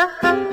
Uh-huh.